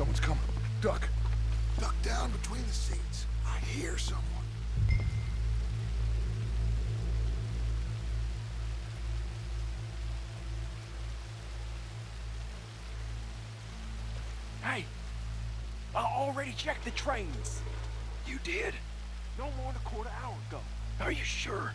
Someone's coming. Duck. Duck down between the seats. I hear someone. Hey! I already checked the trains. You did? No more than a quarter hour ago. Are you sure?